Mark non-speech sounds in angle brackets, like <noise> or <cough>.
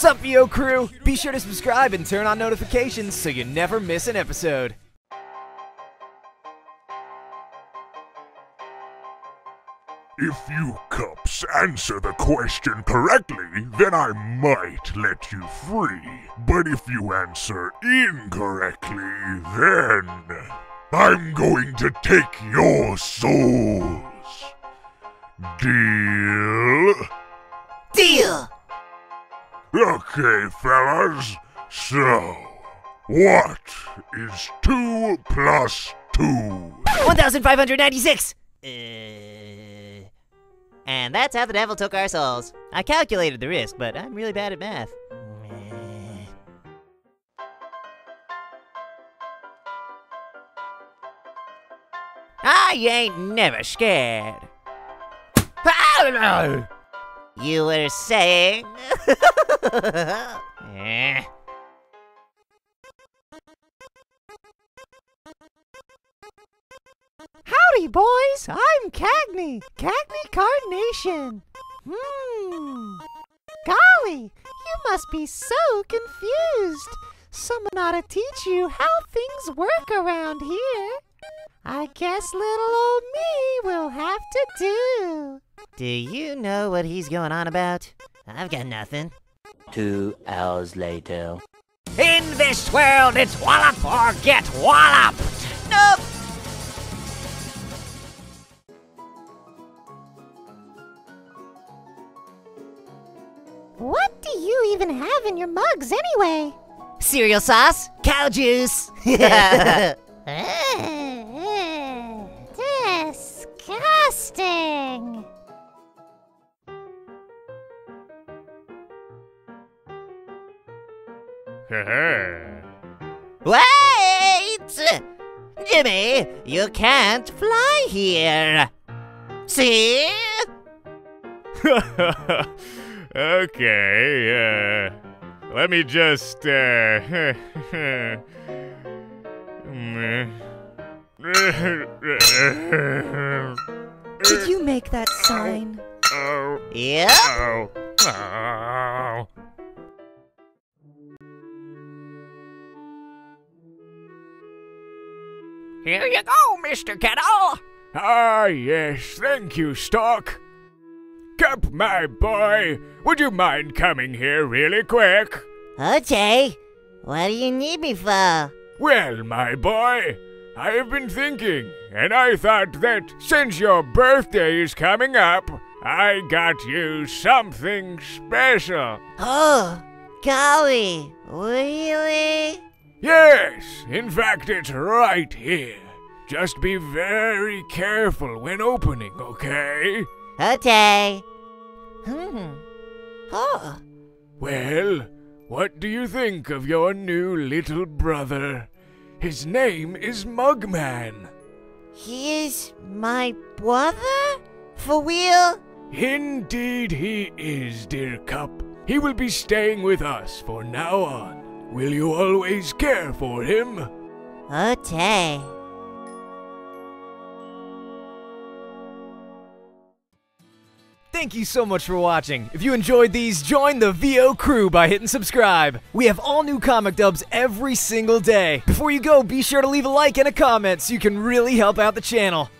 Sup, VO crew? Be sure to subscribe and turn on notifications so you never miss an episode. If you cups answer the question correctly, then I might let you free. But if you answer incorrectly, then I'm going to take your souls. Deal? Deal! Okay, fellas. So, what is 2 plus 2? 1,596! Uh, and that's how the devil took our souls. I calculated the risk, but I'm really bad at math. I ain't never scared. You were saying? <laughs> Eh. Howdy, boys! I'm Cagney, Cagney Carnation. Hmm. Golly, you must be so confused. Someone ought to teach you how things work around here. I guess little old me will have to do. Do you know what he's going on about? I've got nothing. Two hours later. In this world, it's wallop or get walloped. Nope. What do you even have in your mugs anyway? Cereal sauce, cow juice. <laughs> <laughs> <laughs> Wait! Jimmy, you can't fly here. See? <laughs> okay, uh, let me just, uh, <laughs> Did you make that sign? oh, Yep. oh, oh. Here you go, Mr. Kettle. Ah, yes, thank you, Stock. Cup, my boy, would you mind coming here really quick? Okay. What do you need me for? Well, my boy, I have been thinking, and I thought that since your birthday is coming up, I got you something special. Oh, golly. Really? Yes, in fact, it's right here. Just be very careful when opening, okay? Okay. Hmm. Oh. Well, what do you think of your new little brother? His name is Mugman. He is my brother? For real? Indeed, he is, dear Cup. He will be staying with us for now on. Will you always care for him? Okay. Thank you so much for watching. If you enjoyed these, join the VO crew by hitting subscribe. We have all new comic dubs every single day. Before you go, be sure to leave a like and a comment so you can really help out the channel.